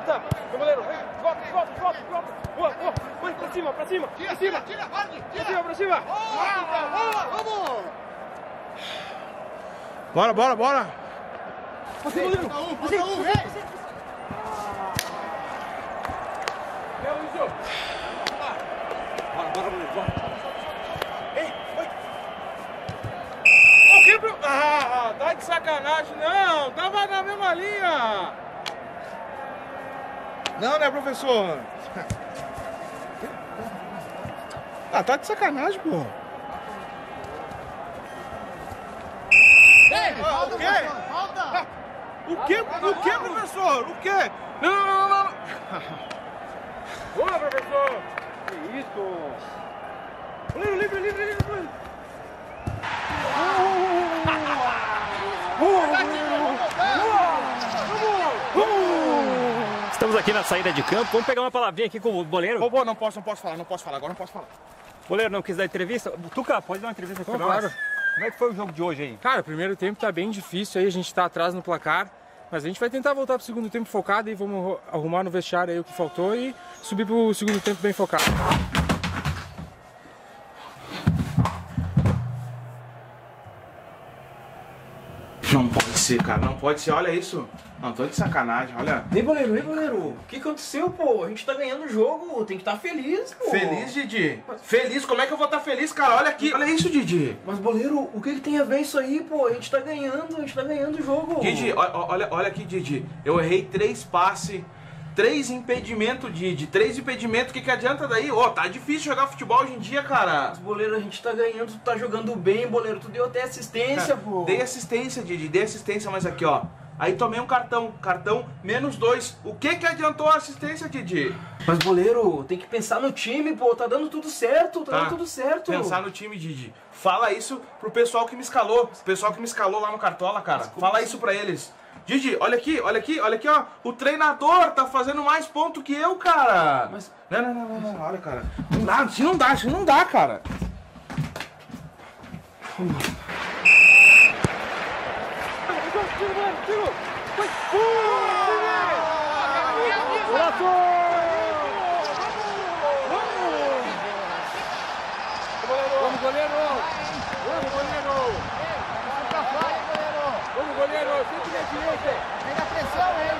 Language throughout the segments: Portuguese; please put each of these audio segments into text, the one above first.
Aumenta. Meu goleiro. Volta, volta, volta, volta. Boa, boa. Vai pra cima, pra cima. Pra cima. Tira, vai, Pra cima, pra cima. Vamos! Bora, bora, bora. Você, goleiro. Um, vem! Meu, Luizio. Bora, bora, goleiro, bora. Ei, oi. O que, pro... Ah, tá de sacanagem. Não, tava na mesma linha. Não, né, professor? Ah, tá de sacanagem, pô. Ah, Falta, o quê? falta! O que, o que, professor? O que? Não, não, não, não, não. Boa, professor. Que isso. Goleiro, livre, livre, livre. Aqui na saída de campo. Vamos pegar uma palavrinha aqui com o boleiro. Ô, pô, não posso, não posso falar, não posso falar, agora não posso falar. Boleiro não quis dar entrevista. Tuca, pode dar uma entrevista aqui nós? claro. Como é que foi o jogo de hoje aí? Cara, o primeiro tempo tá bem difícil aí, a gente tá atrás no placar. Mas a gente vai tentar voltar pro segundo tempo focado e vamos arrumar no vestiário aí o que faltou e subir pro segundo tempo bem focado. Não pode ser, cara, não pode ser. Olha isso. Não, tô de sacanagem, olha. Ei, goleiro, ei, goleiro. O que aconteceu, pô? A gente tá ganhando o jogo, tem que estar feliz, pô. Feliz, Didi? Feliz? Como é que eu vou estar feliz, cara? Olha aqui. Olha isso, Didi. Mas, goleiro, o que, que tem a ver isso aí, pô? A gente tá ganhando, a gente tá ganhando o jogo. Didi, olha, olha aqui, Didi. Eu errei três passes, três impedimentos, Didi. Três impedimentos, o que, que adianta daí? Ô, tá difícil jogar futebol hoje em dia, cara. Mas, goleiro, a gente tá ganhando, tu tá jogando bem, goleiro. Tu deu até assistência, pô. Dei assistência, Didi, dei assistência, mas aqui, ó. Aí tomei um cartão, cartão menos dois. O que que adiantou a assistência, Didi? Mas, goleiro, tem que pensar no time, pô. Tá dando tudo certo, tá, Tá. dando tudo certo. Pensar no time, Didi. Fala isso pro pessoal que me escalou. O pessoal que me escalou lá no Cartola, cara. Fala isso pra eles. Didi, olha aqui, olha aqui, olha aqui, ó. O treinador tá fazendo mais ponto que eu, cara. Mas- Não, não, não, não, não, olha, cara. Não dá, assim não dá, assim não dá, cara. Vamos, goleiro! Vamos, goleiro! Vamos, goleiro! Sempre na direita! Vem na pressão, hein?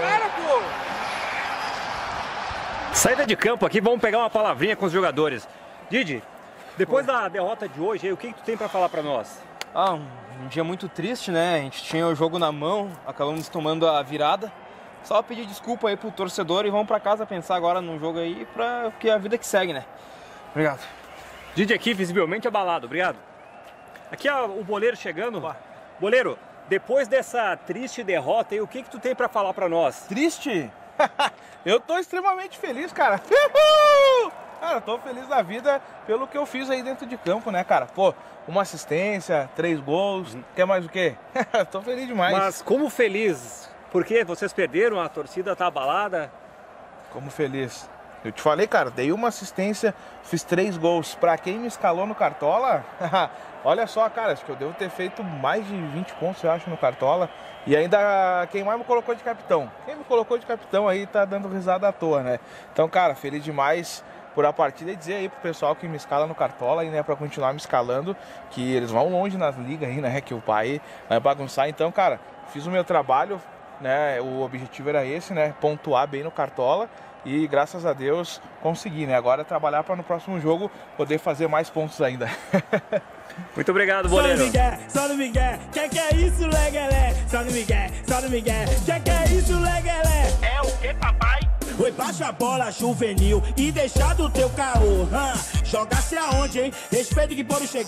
Cara, pô! Saída de campo aqui, vamos pegar uma palavrinha com os jogadores. Didi, depois da derrota de hoje, aí, o que, que tu tem pra falar pra nós? Ah, um, dia muito triste, né? A gente tinha o jogo na mão, acabamos tomando a virada. Só pedir desculpa aí pro torcedor e vamos pra casa pensar agora no jogo aí, pra que a vida que segue, né? Obrigado. Didi aqui, visivelmente abalado, obrigado. Aqui ó, o boleiro chegando. Boleiro, depois dessa triste derrota aí, o que, que tu tem pra falar pra nós? Triste? eu tô extremamente feliz, cara. Uhul! Cara, tô feliz da vida pelo que eu fiz aí dentro de campo, né, cara? Pô, uma assistência, três gols, quer mais o quê? tô feliz demais. Mas como feliz? Porque vocês perderam, a torcida tá abalada. Como feliz. Eu te falei, cara, dei uma assistência, fiz três gols. Pra quem me escalou no Cartola, olha só, cara, acho que eu devo ter feito mais de 20 pontos, eu acho, no Cartola. E ainda quem mais me colocou de capitão. Quem me colocou de capitão aí tá dando risada à toa, né? Então, cara, feliz demais por a partida e dizer aí pro pessoal que me escala no Cartola e né, pra continuar me escalando, que eles vão longe nas ligas aí, né? Que o pai vai bagunçar. Então, cara, fiz o meu trabalho, né? O objetivo era esse, né? Pontuar bem no Cartola e graças a Deus consegui, né? Agora é trabalhar para no próximo jogo poder fazer mais pontos ainda. Muito obrigado, Só no boleiro. Miguel, só no Miguel, que que é isso, legalé? Só no Miguel, só no Miguel, que que é isso, legalé? É o que, papai? Oi, baixa a bola juvenil e deixa do teu caô. hã? Joga-se aonde, hein? Respeito que pode chegar.